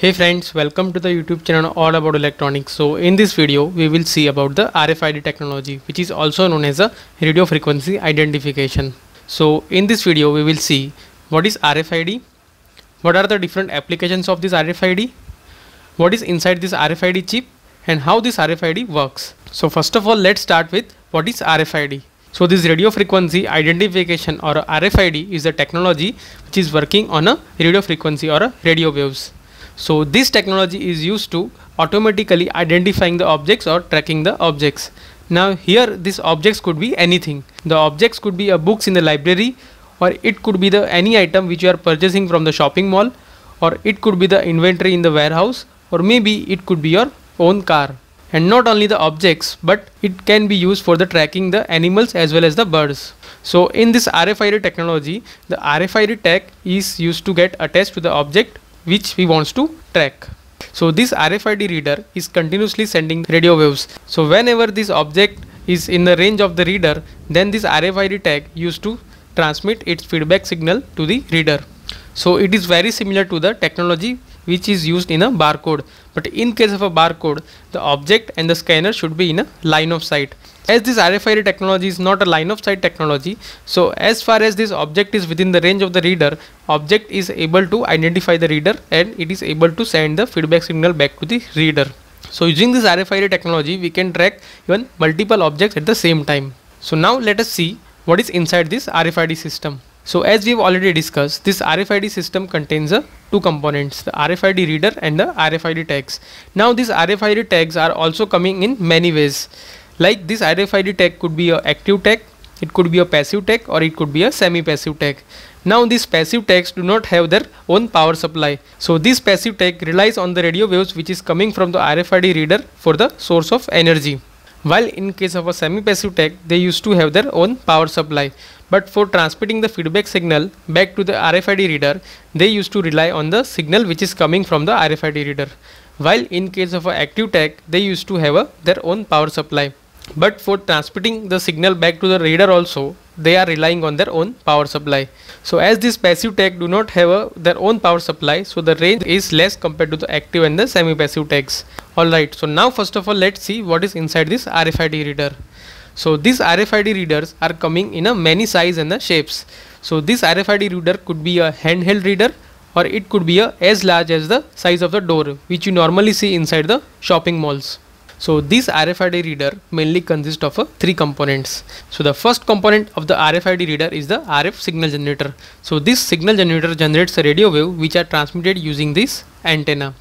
Hey friends, welcome to the YouTube channel all about electronics. So in this video, we will see about the RFID technology, which is also known as a radio frequency identification. So in this video, we will see what is RFID, what are the different applications of this RFID, what is inside this RFID chip and how this RFID works. So first of all, let's start with what is RFID. So this radio frequency identification or RFID is a technology which is working on a radio frequency or radio waves. So this technology is used to automatically identifying the objects or tracking the objects. Now here these objects could be anything. The objects could be a books in the library or it could be the any item which you are purchasing from the shopping mall or it could be the inventory in the warehouse or maybe it could be your own car and not only the objects but it can be used for the tracking the animals as well as the birds so in this RFID technology the RFID tag is used to get attached to the object which we wants to track. So this RFID reader is continuously sending radio waves. So whenever this object is in the range of the reader then this RFID tag used to transmit its feedback signal to the reader. So it is very similar to the technology which is used in a barcode but in case of a barcode the object and the scanner should be in a line of sight. As this RFID technology is not a line of sight technology so as far as this object is within the range of the reader object is able to identify the reader and it is able to send the feedback signal back to the reader. So using this RFID technology we can track even multiple objects at the same time. So now let us see what is inside this RFID system so as we've already discussed, this RFID system contains uh, two components, the RFID reader and the RFID tags. Now these RFID tags are also coming in many ways. Like this RFID tag could be a active tag, it could be a passive tag or it could be a semi-passive tag. Now these passive tags do not have their own power supply. So this passive tag relies on the radio waves which is coming from the RFID reader for the source of energy. While in case of a semi-passive tag, they used to have their own power supply but for transmitting the feedback signal back to the RFID reader they used to rely on the signal which is coming from the RFID reader. While in case of an active tag they used to have a, their own power supply. But for transmitting the signal back to the reader also they are relying on their own power supply. So as this passive tag do not have a, their own power supply so the range is less compared to the active and the semi passive tags. Alright so now first of all let's see what is inside this RFID reader so these RFID readers are coming in a many size and the shapes. So this RFID reader could be a handheld reader or it could be a as large as the size of the door which you normally see inside the shopping malls. So this RFID reader mainly consists of uh, three components. So the first component of the RFID reader is the RF signal generator. So this signal generator generates a radio wave which are transmitted using this antenna.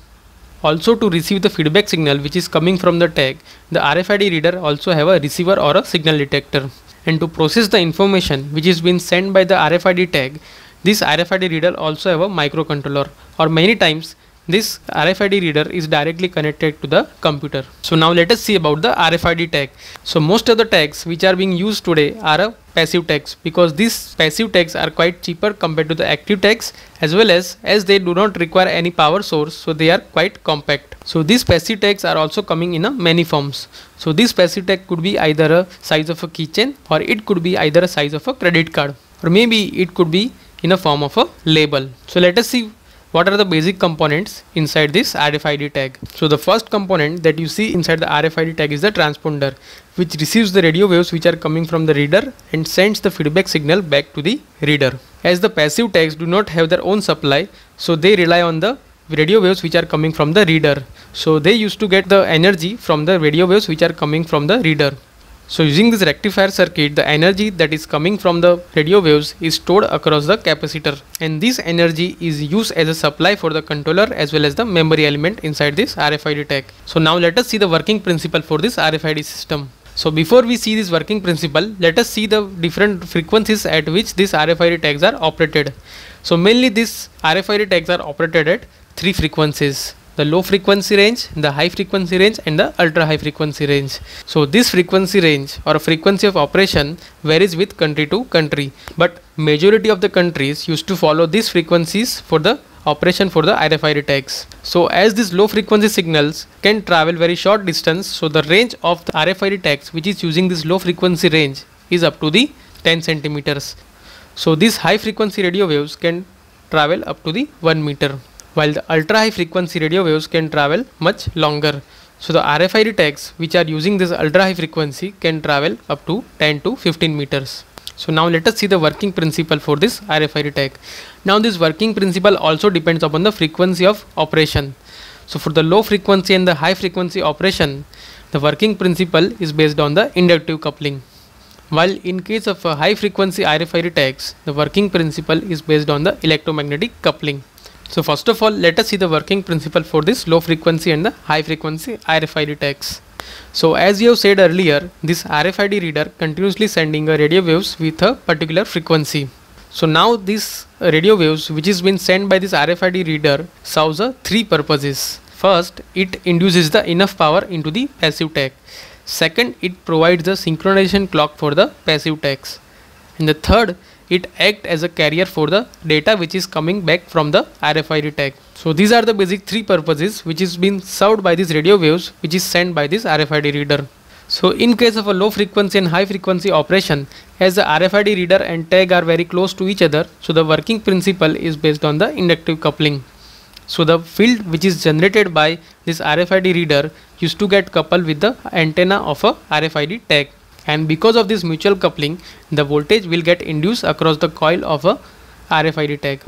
Also to receive the feedback signal which is coming from the tag, the RFID reader also have a receiver or a signal detector. And to process the information which is being sent by the RFID tag, this RFID reader also have a microcontroller or many times this RFID reader is directly connected to the computer. So now let us see about the RFID tag. So most of the tags which are being used today are a passive tags because these passive tags are quite cheaper compared to the active tags as well as as they do not require any power source so they are quite compact. So these passive tags are also coming in a many forms. So this passive tag could be either a size of a keychain or it could be either a size of a credit card or maybe it could be in a form of a label. So let us see what are the basic components inside this RFID tag. So the first component that you see inside the RFID tag is the transponder which receives the radio waves which are coming from the reader and sends the feedback signal back to the reader. As the passive tags do not have their own supply so they rely on the radio waves which are coming from the reader. So they used to get the energy from the radio waves which are coming from the reader. So using this rectifier circuit, the energy that is coming from the radio waves is stored across the capacitor and this energy is used as a supply for the controller as well as the memory element inside this RFID tag. So now let us see the working principle for this RFID system. So before we see this working principle, let us see the different frequencies at which these RFID tags are operated. So mainly these RFID tags are operated at three frequencies the low frequency range, the high frequency range and the ultra high frequency range. So this frequency range or frequency of operation varies with country to country but majority of the countries used to follow these frequencies for the operation for the RFID tags. So as these low frequency signals can travel very short distance so the range of the RFID tags which is using this low frequency range is up to the 10 centimeters. So these high frequency radio waves can travel up to the 1 meter while the ultra high frequency radio waves can travel much longer. So the RFID tags which are using this ultra high frequency can travel up to 10 to 15 meters. So now let us see the working principle for this RFID tag. Now this working principle also depends upon the frequency of operation. So for the low frequency and the high frequency operation, the working principle is based on the inductive coupling. While in case of a high frequency RFID tags, the working principle is based on the electromagnetic coupling. So first of all, let us see the working principle for this low frequency and the high frequency RFID tags. So as you have said earlier, this RFID reader continuously sending a radio waves with a particular frequency. So now this radio waves which is been sent by this RFID reader serves a three purposes. First, it induces the enough power into the passive tag. Second, it provides the synchronization clock for the passive tags. And the third, it acts as a carrier for the data which is coming back from the RFID tag. So these are the basic three purposes which is being served by these radio waves which is sent by this RFID reader. So in case of a low frequency and high frequency operation, as the RFID reader and tag are very close to each other, so the working principle is based on the inductive coupling. So the field which is generated by this RFID reader used to get coupled with the antenna of a RFID tag and because of this mutual coupling the voltage will get induced across the coil of a RFID tag.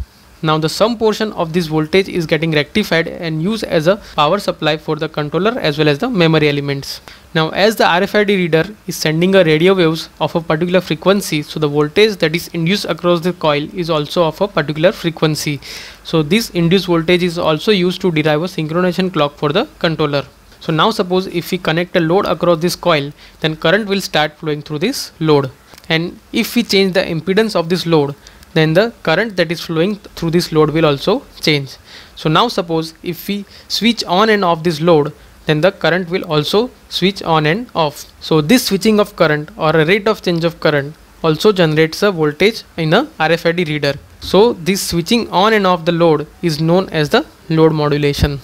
Now the sum portion of this voltage is getting rectified and used as a power supply for the controller as well as the memory elements. Now as the RFID reader is sending a radio waves of a particular frequency so the voltage that is induced across the coil is also of a particular frequency. So this induced voltage is also used to derive a synchronization clock for the controller. So now suppose if we connect a load across this coil then current will start flowing through this load and if we change the impedance of this load then the current that is flowing through this load will also change. So now suppose if we switch on and off this load then the current will also switch on and off. So this switching of current or a rate of change of current also generates a voltage in a RFID reader. So this switching on and off the load is known as the load modulation.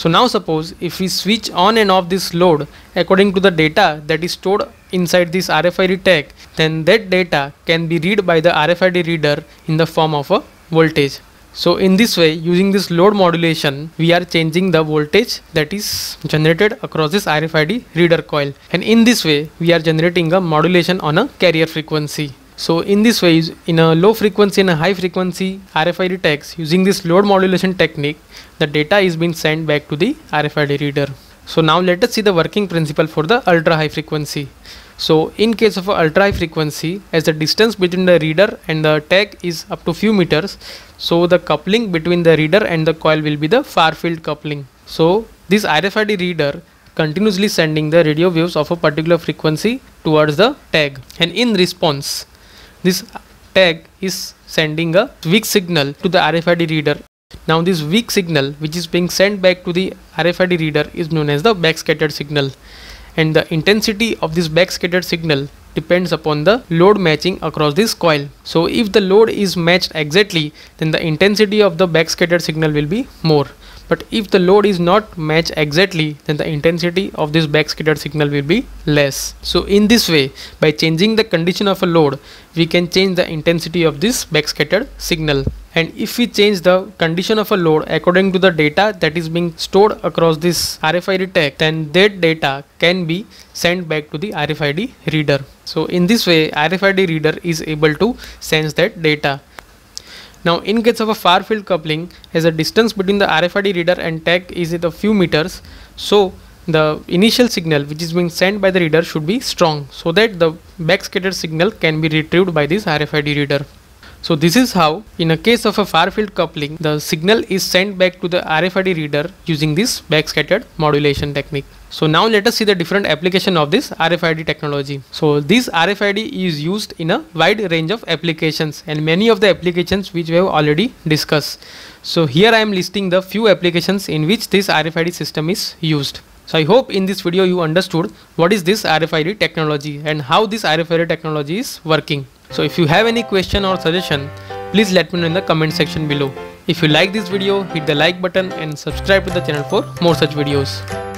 So now suppose if we switch on and off this load according to the data that is stored inside this RFID tag then that data can be read by the RFID reader in the form of a voltage. So in this way using this load modulation we are changing the voltage that is generated across this RFID reader coil and in this way we are generating a modulation on a carrier frequency. So in this way in a low frequency and a high frequency RFID tags using this load modulation technique the data is being sent back to the RFID reader. So now let us see the working principle for the ultra high frequency. So in case of ultra high frequency as the distance between the reader and the tag is up to few meters so the coupling between the reader and the coil will be the far field coupling. So this RFID reader continuously sending the radio waves of a particular frequency towards the tag and in response this tag is sending a weak signal to the RFID reader. Now this weak signal which is being sent back to the RFID reader is known as the backscattered signal and the intensity of this backscattered signal depends upon the load matching across this coil. So if the load is matched exactly then the intensity of the backscattered signal will be more but if the load is not matched exactly then the intensity of this backscattered signal will be less. So in this way by changing the condition of a load we can change the intensity of this backscattered signal. And if we change the condition of a load according to the data that is being stored across this RFID tag then that data can be sent back to the RFID reader. So in this way RFID reader is able to sense that data now in case of a far field coupling as the distance between the RFID reader and tag is a few meters so the initial signal which is being sent by the reader should be strong so that the backscattered signal can be retrieved by this RFID reader. So this is how in a case of a far field coupling the signal is sent back to the RFID reader using this backscattered modulation technique. So now let us see the different application of this RFID technology. So this RFID is used in a wide range of applications and many of the applications which we have already discussed. So here I am listing the few applications in which this RFID system is used. So I hope in this video you understood what is this RFID technology and how this RFID technology is working. So if you have any question or suggestion, please let me know in the comment section below. If you like this video, hit the like button and subscribe to the channel for more such videos.